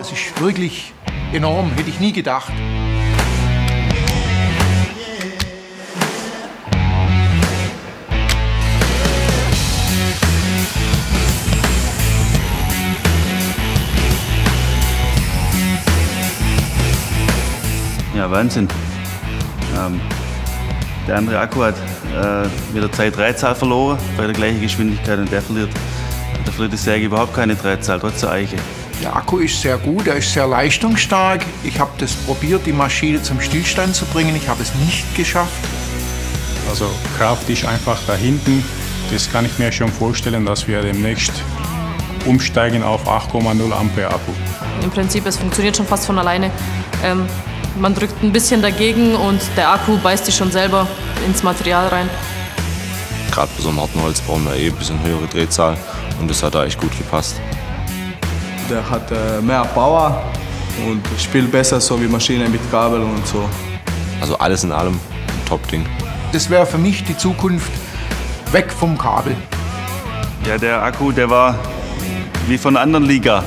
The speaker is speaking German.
Das ist wirklich enorm, hätte ich nie gedacht. Ja, Wahnsinn. Ähm, der andere Akku hat äh, mit der Zeit Dreizahl verloren bei der gleichen Geschwindigkeit und der verliert, der verliert die Säge überhaupt keine Dreizahl, trotz der Eiche. Der Akku ist sehr gut, er ist sehr leistungsstark. Ich habe das probiert, die Maschine zum Stillstand zu bringen. Ich habe es nicht geschafft. Also Kraft ist einfach da hinten. Das kann ich mir schon vorstellen, dass wir demnächst umsteigen auf 8,0 Ampere Akku. Im Prinzip, es funktioniert schon fast von alleine. Ähm, man drückt ein bisschen dagegen und der Akku beißt sich schon selber ins Material rein. Gerade bei so einem harten Holz brauchen wir eh ein bisschen höhere Drehzahl und das hat da echt gut gepasst. Der hat äh, mehr Power und spielt besser so wie Maschine mit Kabel und so. Also alles in allem ein Top-Ding. Das wäre für mich die Zukunft weg vom Kabel. Ja, der Akku, der war wie von einer anderen Liga.